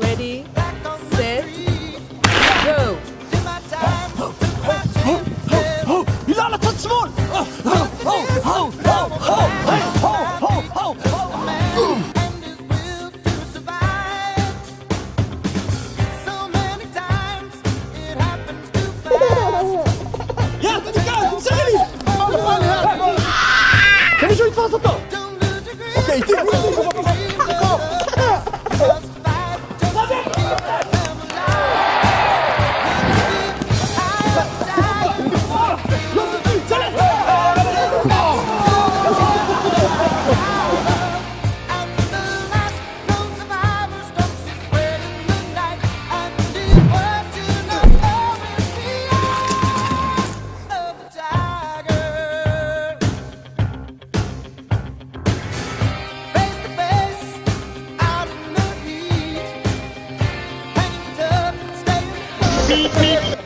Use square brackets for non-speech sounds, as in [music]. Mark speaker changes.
Speaker 1: Ready, set, go!
Speaker 2: Ta ett smål? Oh, oh, oh, oh, oh, oh, Thank [laughs] you.
Speaker 3: Beep, beep.